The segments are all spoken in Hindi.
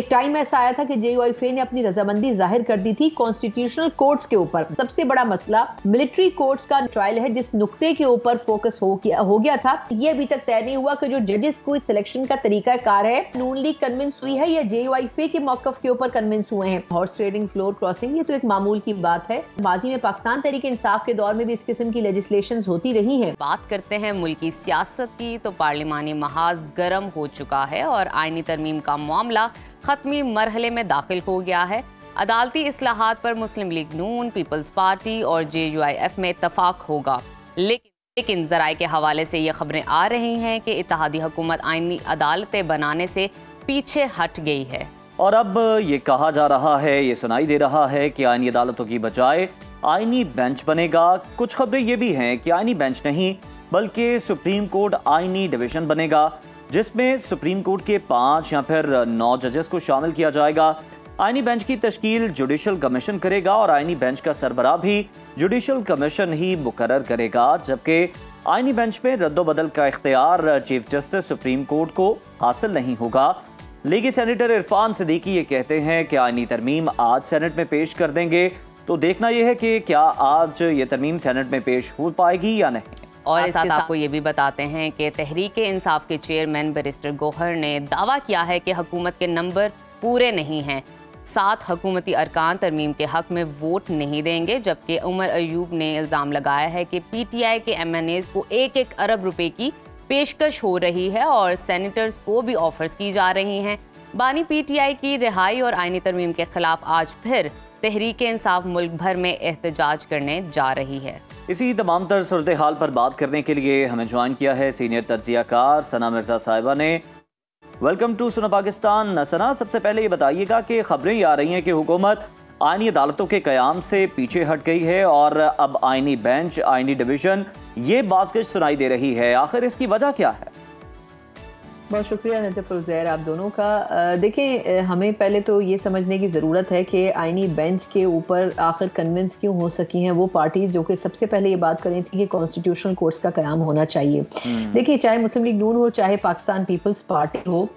एक टाइम ऐसा आया था कि जे ने अपनी रजामंदी ज़ाहिर कर दी थी कॉन्स्टिट्यूशनल कोर्ट्स के ऊपर। सबसे बड़ा मसला मिलिट्री कोर्ट्स का ट्रायल है, जिस नुक्ते के ऊपर फोकस हो गया हो गया था। ये अभी तक तय नहीं हुआ कि जो जजेस को सिलेक्शन का तरीका कार है, नून लीग कन्विंस हुई है या जे के मौकफ के ऊपर कन्विंस हुए हैं। हॉर्स ट्रेडिंग फ्लोर क्रॉसिंग ये तो एक मामूल की बात है। माजी में पाकिस्तान तरीके इंसाफ के दौर में भी इस किस्म की लेजिस्लेशन होती रही है। बात करते हैं मुल्क सियासत की तो पार्लिमानी महाज गर्म हो चुका है और आईनी तरमीम का मामला खत्मी मरहले में दाखिल हो गया है। अदालती असलाहत पर मुस्लिम लीग नून, पीपल्स पार्टी और जे यू आई एफ़ में इतफाक होगा। लेकिन लेकिन जराए के हवाले से ये खबरें आ रही हैं कि इतिहादी हुकूमत आइनी अदालतें बनाने से पीछे हट गई है। और अब ये कहा जा रहा है, ये सुनाई दे रहा है कि आइनी अदालतों की बजाय आइनी बेंच बनेगा। कुछ खबरें ये भी हैं कि आइनी बेंच नहीं, बल्कि सुप्रीम कोर्ट आइनी डिवीज़न बनेगा। जिसमें सुप्रीम कोर्ट के पाँच या फिर नौ जजेस को शामिल किया जाएगा। आईनी बेंच की तश्कील जुडिशल कमीशन करेगा और आईनी बेंच का सरबरा भी जुडिशल कमीशन ही मुकर करेगा, जबकि आईनी बेंच में रद्दोबदल का इख्तियार चीफ जस्टिस सुप्रीम कोर्ट को हासिल नहीं होगा। लीगी सेनेटर इरफान सदीकी ये कहते हैं कि आईनी तरमीम आज सेनेट में पेश कर देंगे। तो देखना यह है कि क्या आज ये तरमीम सेनेट में पेश हो पाएगी या नहीं। और इसके साथ आपको ये भी बताते हैं कि तहरीक इंसाफ के चेयरमैन बैरिस्टर गोहर ने दावा किया है कि हुकूमत के नंबर पूरे नहीं हैं। सात हुकूमती अरकान तरमीम के हक में वोट नहीं देंगे जबकि उमर अयूब ने इल्ज़ाम लगाया है कि पी टी आई के एम एन एज को एक एक अरब रुपए की पेशकश हो रही है और सैनिटर्स को भी ऑफर्स की जा रही हैं। बानी पी टी आई की रिहाई और आइनी तरमीम के खिलाफ आज फिर तहरीक इंसाफ मुल्क भर में एहतजाज करने जा रही है। इसी तमाम तर सूरत हाल पर बात करने के लिए हमें ज्वाइन किया है सीनियर तजिया कार सना मिर्ज़ा साहिबा ने। वेलकम टू सुना पाकिस्तान सना, सबसे पहले ये बताइएगा कि खबरें आ रही हैं कि हुकूमत आइनी अदालतों के क्याम से पीछे हट गई है और अब आइनी बेंच, आइनी डिवीज़न, ये बास्केट सुनाई दे रही है। आखिर इसकी वजह क्या है? बहुत शुक्रिया नजफ उजैर आप दोनों का। देखें हमें पहले तो ये समझने की ज़रूरत है कि आइनी बेंच के ऊपर आखिर कन्विंस क्यों हो सकी हैं वो पार्टीज़ जो कि सबसे पहले ये बात करें थी कि कॉन्स्टिट्यूशनल कोर्ट्स का क्याम होना चाहिए। हम्म। देखिए चाहे मुस्लिम लीग नून हो चाहे पाकिस्तान पीपल्स पार्टी हो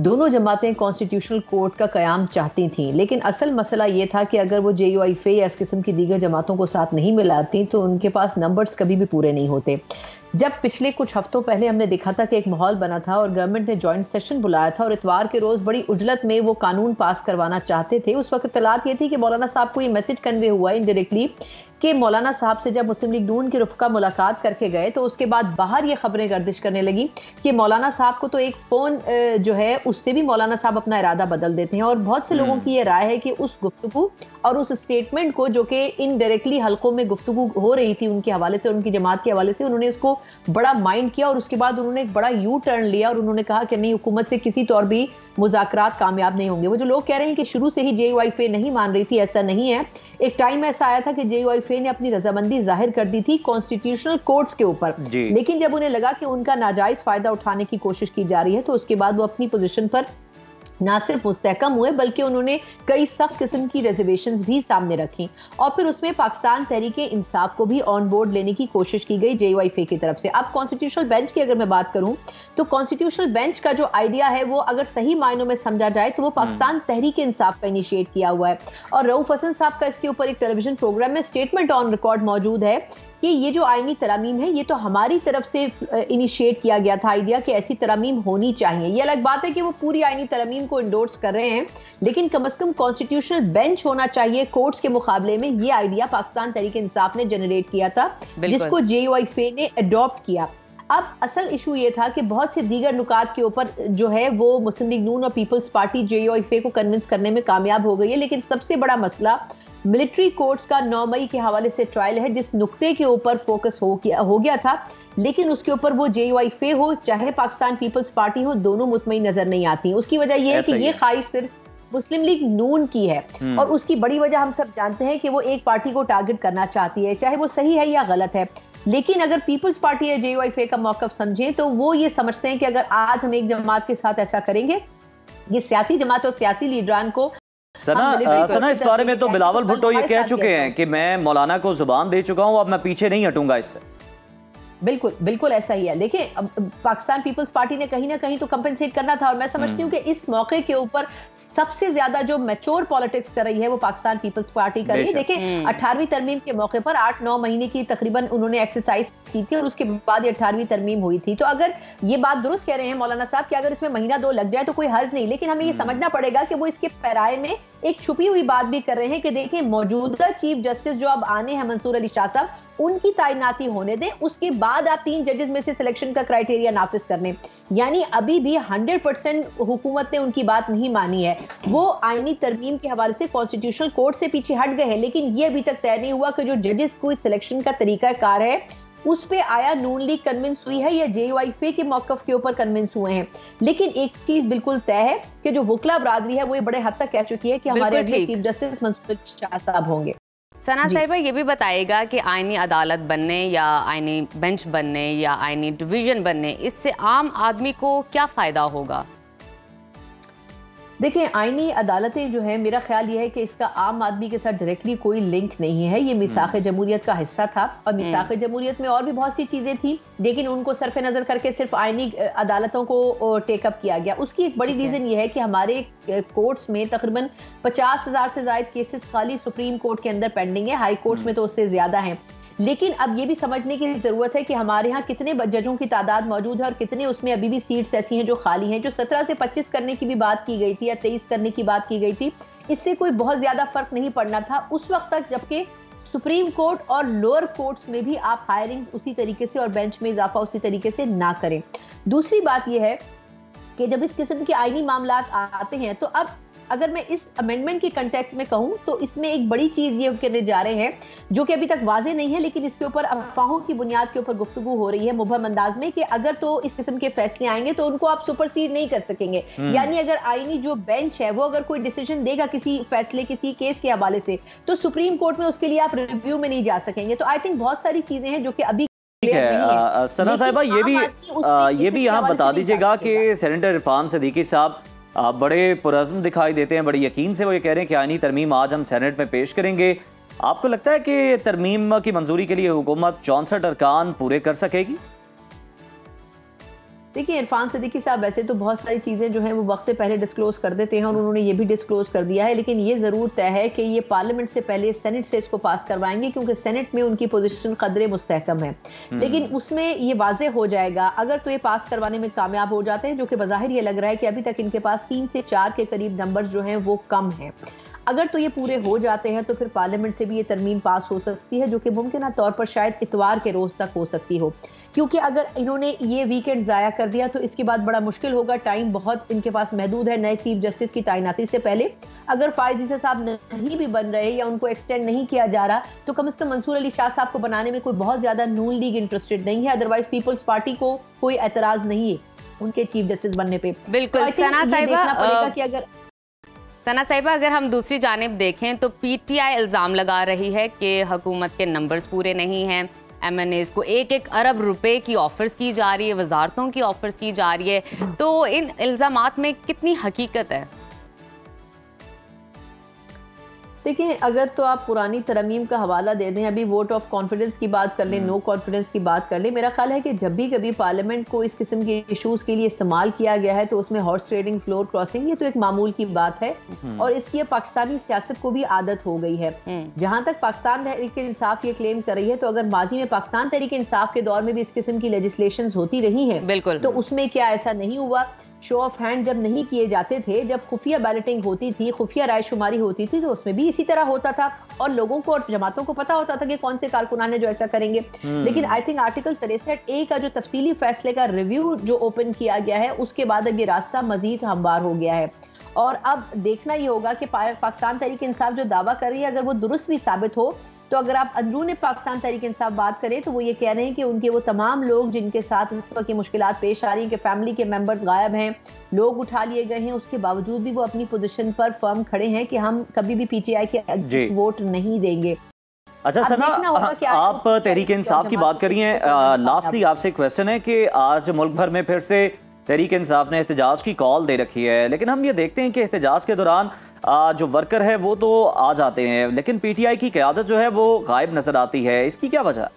दोनों जमातें कॉन्स्टिट्यूशनल कोर्ट का क्याम चाहती थीं। लेकिन असल मसला ये था कि अगर वो जे यू आई फे या इस किस्म की दीगर जमातों को साथ नहीं मिलाती तो उनके पास नंबर्स कभी भी पूरे नहीं होते। जब पिछले कुछ हफ्तों पहले हमने देखा था कि एक माहौल बना था और गवर्नमेंट ने जॉइंट सेशन बुलाया था और इतवार के रोज बड़ी उजलत में वो कानून पास करवाना चाहते थे उस वक्त तलाक ये थी कि मौलाना साहब को ये मैसेज कन्वे हुआ इनडायरेक्टली कि मौलाना साहब से जब मुस्लिम लीग नून के रुफका मुलाकात करके गए तो उसके बाद बाहर ये खबरें गर्दिश करने लगी कि मौलाना साहब को तो एक फ़ोन जो है उससे भी मौलाना साहब अपना इरादा बदल देते हैं और बहुत से लोगों हम्म। की ये राय है कि उस गुफ्तु और उस स्टेटमेंट को जो कि इनडायरेक्टली हल्कों में गुफ्तु हो रही थी उनके हवाले से उनकी जमात के हवाले से उन्होंने इसको बड़ा माइंड किया और उसके बाद उन्होंने एक बड़ा यू टर्न लिया और उन्होंने कहा कि नहीं हुकूमत से किसी तौर भी मुजाकरात कामयाब नहीं होंगे। वो जो लोग कह रहे हैं कि शुरू से ही जे वाई फे नहीं मान रही थी ऐसा नहीं है। एक टाइम ऐसा आया था कि जे वाई फे ने अपनी रजामंदी ज़ाहिर कर दी थी कॉन्स्टिट्यूशनल कोर्ट्स के ऊपर। लेकिन जब उन्हें लगा कि उनका नाजायज फ़ायदा उठाने की कोशिश की जा रही है तो उसके बाद वो अपनी पोजिशन पर ना सिर्फ़ मुस्तकम हुए बल्कि उन्होंने कई सख्त किस्म की रिजर्वेशन भी सामने रखी। और फिर उसमें पाकिस्तान तहरीक इंसाफ को भी ऑन बोर्ड लेने की कोशिश की गई जे वाई की तरफ़ से। अब कॉन्स्टिट्यूशनल बेंच की अगर मैं बात करूँ तो कॉन्स्टिट्यूशनल बेंच का जो आइडिया है वो अगर सही मायनों में समझा जाए तो वो पाकिस्तान हम्म। तहरीक इंसाफ का इनिशिएट किया हुआ है। और रऊफ हसन साहब का इसके ऊपर एक टेलीविज़न प्रोग्राम में स्टेटमेंट ऑन रिकॉर्ड मौजूद है। कि ये जो आइनी तरामीम है ये तो हमारी तरफ़ से इनिशिएट किया गया था आइडिया कि ऐसी तरामीम होनी चाहिए। ये अलग बात है कि वो पूरी आइनी तरामीम को इंडोर्स कर रहे हैं लेकिन कम अज कम कॉन्स्टिट्यूशनल बेंच होना चाहिए कोर्ट्स के मुकाबले में। ये आइडिया पाकिस्तान तरीके इंसाफ ने जनरेट किया था जिसको जे फे ने अडॉप्ट किया। अब असल इशू ये था कि बहुत से दीगर नुकात के ऊपर जो है वो मुस्लिम लीग नून और पीपल्स पार्टी जे को कन्विंस करने में कामयाब हो गई है लेकिन सबसे बड़ा मसला मिलिट्री कोर्ट्स का 9 मई के हवाले से ट्रायल है जिस नुक्ते के ऊपर फोकस हो गया हो गया था लेकिन उसके ऊपर वो जे वाई फे हो चाहे पाकिस्तान पीपल्स पार्टी हो दोनों मुतमई नज़र नहीं आती। उसकी वजह यह है कि ये ख्वाहिश सिर्फ़ मुस्लिम लीग नून की है। हम्म। और उसकी बड़ी वजह हम सब जानते हैं कि वो एक पार्टी को टारगेट करना चाहती है चाहे वो सही है या गलत है। लेकिन अगर पीपल्स पार्टी या जे वाई फे का मौकफ समझें तो वो ये समझते हैं कि अगर आज हम एक जमात के साथ ऐसा करेंगे ये सियासी जमात और सियासी लीडरान को सना सना इस बारे में तो बिलावल भुट्टो ये कह चुके हैं कि मैं मौलाना को ज़ुबान दे चुका हूँ अब मैं पीछे नहीं हटूँगा इससे। बिल्कुल बिल्कुल ऐसा ही है देखिए अब पाकिस्तान पीपल्स पार्टी ने कहीं ना कहीं तो कंपनसेट करना था और मैं समझती हूँ हम्म। कि इस मौके के ऊपर सबसे ज़्यादा जो मैच्योर पॉलिटिक्स कर रही है वो पाकिस्तान पीपल्स पार्टी कर रही है देखिए हम्म। अठारहवीं तरमीम के मौके पर आठ नौ महीने की तकरीबन उन्होंने एक्सरसाइज की थी और उसके बाद ये अठारहवीं तरमीम हुई थी तो अगर ये बात दुरुस्त कह रहे हैं मौलाना साहब कि अगर इसमें महीना दो लग जाए तो कोई हर्ज नहीं लेकिन हमें ये हम्म। समझना पड़ेगा कि वो इसके पैराए में एक छुपी हुई बात भी कर रहे हैं कि देखिए मौजूदा चीफ जस्टिस जो अब आने हैं मंसूर अली शाह साहब उनकी तैनाती होने दें उसके बाद आप तीन जजेस में से सिलेक्शन का क्राइटेरिया नाफिज करने यानी अभी भी 100 परसेंट हुकूमत ने उनकी बात नहीं मानी है। वो आईनी तरमीम के हवाले से कॉन्स्टिट्यूशनल कोर्ट से पीछे हट गए हैं लेकिन ये अभी तक तय नहीं हुआ कि जो जजेस को सिलेक्शन का तरीका कार है उस पे आया नून लीग कन्विंस हुई है या जे वाई के मौकफ के ऊपर कन्विंस हुए हैं। लेकिन एक चीज़ बिल्कुल तय है कि जो वकला बरादरी है वो ये बड़े हद तक कह चुकी है कि हमारे चीफ जस्टिस मंसूर शाह साहब होंगे। सना साहिबा ये भी बताएगा कि आईनी अदालत बनने या आइनी बेंच बनने या आइनी डिवीज़न बनने इससे आम आदमी को क्या फ़ायदा होगा? देखिए आईनी अदालतें जो है मेरा ख्याल यह है कि इसका आम आदमी के साथ डायरेक्टली कोई लिंक नहीं है। ये मिसाख हम्म। जमहूरियत का हिस्सा था और हम्म। मिसाख जमहूरियत में और भी बहुत सी चीज़ें थी लेकिन उनको सरफ नज़र करके सिर्फ़ आईनी अदालतों को टेकअप किया गया। उसकी एक बड़ी रीज़न ये है कि हमारे कोर्ट्स में तकरीबन पचास हज़ार से ज़्यादा केसेस खाली सुप्रीम कोर्ट के अंदर पेंडिंग है। हाई कोर्ट्स में तो उससे ज़्यादा हैं। लेकिन अब ये भी समझने की ज़रूरत है कि हमारे यहाँ कितने जजों की तादाद मौजूद है और कितने उसमें अभी भी सीट्स ऐसी हैं जो खाली हैं, जो सत्रह से पच्चीस करने की भी बात की गई थी या तेईस करने की बात की गई थी। इससे कोई बहुत ज़्यादा फ़र्क नहीं पड़ना था। उस वक्त तक जबकि सुप्रीम कोर्ट और लोअर कोर्ट्स में भी आप हायरिंग उसी तरीके से और बेंच में इजाफा उसी तरीके से ना करें। दूसरी बात यह है कि जब इस किस्म के आईनी मामला आते हैं तो अब अगर मैं इस अमेंडमेंट के कंटेक्स में कहूँ तो इसमें एक बड़ी चीज़ ये करने जा रहे हैं जो कि अभी तक वाजे नहीं है लेकिन इसके ऊपर अफवाहों की बुनियाद के ऊपर गुफ्तु हो रही है मुबहम अंदाज में कि अगर तो इस किस्म के फैसले आएँगे तो उनको आप सुपरसीड नहीं कर सकेंगे। हम्म। यानी अगर आईनी जो बेंच है वो अगर कोई डिसीज़न देगा किसी फैसले किसी केस के हवाले से तो सुप्रीम कोर्ट में उसके लिए आप रिव्यू में नहीं जा सकेंगे। तो आई थिंक बहुत सारी चीज़ें हैं जो कि अभी ठीक है सना साहिबा ये भी ये भी यहाँ बता दीजिएगा कि सेनेटर इरफान सदीकी साहब बड़े पुरज़म दिखाई देते हैं, बड़े यकीन से वो ये कह रहे हैं कि आनी तरमीम आज हम सेनेट में पेश करेंगे। आपको लगता है कि तरमीम की मंजूरी के लिए हुकूमत चौंसठ अरकान पूरे कर सकेगी? देखिए इरफान सदीकी साहब वैसे तो बहुत सारी चीज़ें जो हैं वो वक्त से पहले डिस्क्लोज कर देते हैं और उन्होंने ये भी डिस्क्लोज कर दिया है लेकिन ये ज़रूर तय है कि ये पार्लियामेंट से पहले सेनेट से इसको पास करवाएँगे क्योंकि सेनेट में उनकी पोजीशन कदरे मुस्तकम है हम्म। लेकिन उसमें ये वाजे हो जाएगा अगर तो ये पास करवाने में कामयाब हो जाते हैं जो कि बाहिर ये लग रहा है कि अभी तक इनके पास तीन से चार के करीब नंबर जो हैं वो कम है अगर तो ये पूरे हो जाते हैं तो फिर पार्लियामेंट से भी ये तरमीम पास हो सकती है जो कि मुमकिन तौर पर शायद इतवार के रोज तक हो सकती हो। क्योंकि अगर इन्होंने ये वीकेंड ज़ाया कर दिया तो इसके बाद बड़ा मुश्किल होगा। टाइम बहुत इनके पास महदूद है नए चीफ जस्टिस की तैनाती से पहले। अगर फायद साहब नहीं भी बन रहे या उनको एक्सटेंड नहीं किया जा रहा तो कम अज कम मंसूर अली शाह साहब को बनाने में कोई बहुत ज़्यादा नून लीग इंटरेस्टेड नहीं है। अदरवाइज़ पीपल्स पार्टी को कोई एतराज़ नहीं है उनके चीफ जस्टिस बनने पे। बिल्कुल तो सना साहिबा कि अगर सना साहिबा, अगर हम दूसरी जानब देखें तो पीटीआई इल्ज़ाम लगा रही है कि हुकूमत के नंबर्स पूरे नहीं हैं। एम एन एज़ को एक एक अरब रुपए की ऑफ़र्स की जा रही है, वजारतों की ऑफ़र्स की जा रही है। तो इन इल्ज़ाम में कितनी हकीकत है? देखिए अगर तो आप पुरानी तरमीम का हवाला दे दें अभी वोट ऑफ़ कॉन्फिडेंस की बात कर लें नो हम्म। कॉन्फिडेंस की बात कर लें मेरा ख्याल है कि जब भी कभी पार्लियामेंट को इस किस्म के इश्यूज़ के लिए इस्तेमाल किया गया है तो उसमें हॉर्स ट्रेडिंग फ्लोर क्रॉसिंग ये तो एक मामूल की बात है हम्म। और इसकी पाकिस्तानी सियासत को भी आदत हो गई है हम्म। जहाँ तक पाकिस्तान तहरीक इंसाफ ये क्लेम कर रही है तो अगर माजी में पाकिस्तान तहरीक इंसाफ के दौर में भी इस किस्म की लेजिस्लेशन होती रही है तो उसमें क्या ऐसा नहीं हुआ शो ऑफ़ हैंड जब नहीं किए जाते थे जब खुफिया बैलेटिंग होती थी खुफिया रायशुमारी होती थी तो उसमें भी इसी तरह होता था। और लोगों को और जमातों को पता होता था कि कौन से कारकुनान है जो ऐसा करेंगे। हम्म। लेकिन आई थिंक आर्टिकल तिरसठ ए का जो तफसीली फैसले का रिव्यू जो ओपन किया गया है उसके बाद अब ये रास्ता मजीद हमवार हो गया है। और अब देखना ये होगा कि पाकिस्तान तरीके इंसाफ जो दावा कर रही है अगर वो दुरुस्त भी साबित हो तो अगर आप अंदरून पाकिस्तान तरीके इंसाफ बात करें तो वो ये कह रहे हैं कि उनके वो तमाम लोग जिनके साथ इस वक्त की मुश्किल पेश आ रही हैं कि फैमिली के मेंबर्स गायब हैं लोग उठा लिए गए हैं उसके बावजूद भी वो अपनी पोजिशन पर फर्म खड़े हैं कि हम कभी भी पीटीआई के वोट नहीं देंगे। अच्छा सना आप तहरीक इंसाफ की बात करिए। लास्टली आपसे क्वेश्चन है कि आज मुल्क भर में फिर से तहरीक इंसाफ ने एहतजाज की कॉल दे रखी है लेकिन हम ये देखते हैं कि एहतजाज के दौरान जो वर्कर है वो तो आ जाते हैं लेकिन पीटीआई की क्यादत जो है वो गायब नज़र आती है। इसकी क्या वजह?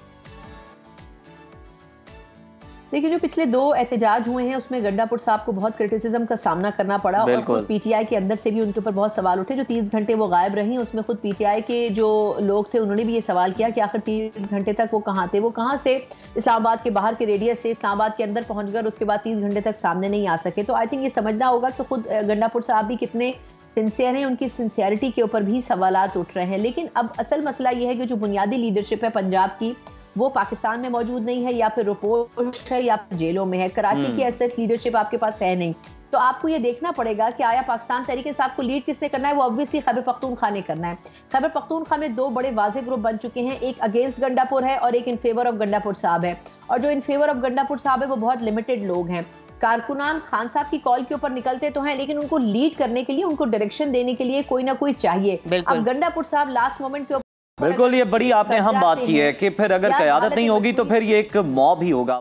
देखिए जो पिछले दो एहतजाज हुए हैं उसमें गंडापुर साहब को बहुत क्रिटिसिज्म का सामना करना पड़ा और खुद पीटीआई के अंदर से भी उनके ऊपर बहुत सवाल उठे। जो तीस घंटे वो गायब रही उसमें खुद पीटीआई के जो लोग थे उन्होंने भी ये सवाल किया कि आखिर तीस घंटे तक वो कहाँ थे? वो कहाँ से इस्लामाबाद के बाहर के रेडियस से इस्लामाबाद के अंदर पहुंचकर उसके बाद तीस घंटे तक सामने नहीं आ सके? तो आई थिंक ये समझना होगा कि खुद गंडापुर साहब भी कितने सिंसियर हैं उनकी सिंसियरिटी के ऊपर भी सवाल उठ रहे हैं। लेकिन अब असल मसला यह है कि जो बुनियादी लीडरशिप है पंजाब की वो पाकिस्तान में मौजूद नहीं है या फिर रिपोर्ट है या फिर जेलों में है। कराची हम्म। की ऐसे लीडरशिप आपके पास है नहीं। तो आपको ये देखना पड़ेगा कि आया पाकिस्तान तरीके से आपको लीड किसने करना है वो ऑब्वियसली खैबर पख्तूनखा ने करना है। खैबर पख्तूनखा में दो बड़े वाजे ग्रुप बन चुके हैं एक अगेंस्ट गंडापुर है और एक इन फेवर ऑफ़ गंडापुर साहब है। और जो इन फेवर ऑफ़ गंडापुर साहब है वो बहुत लिमिटेड लोग हैं। कारकुनान खान साहब की कॉल के ऊपर निकलते तो हैं लेकिन उनको लीड करने के लिए उनको डायरेक्शन देने के लिए कोई ना कोई चाहिए। अब गंडापुर साहब लास्ट मोमेंट के ऊपर बिल्कुल ये बड़ी आपने हम बात की है कि फिर अगर क्यादत नहीं होगी तो फिर ये एक मॉब ही होगा।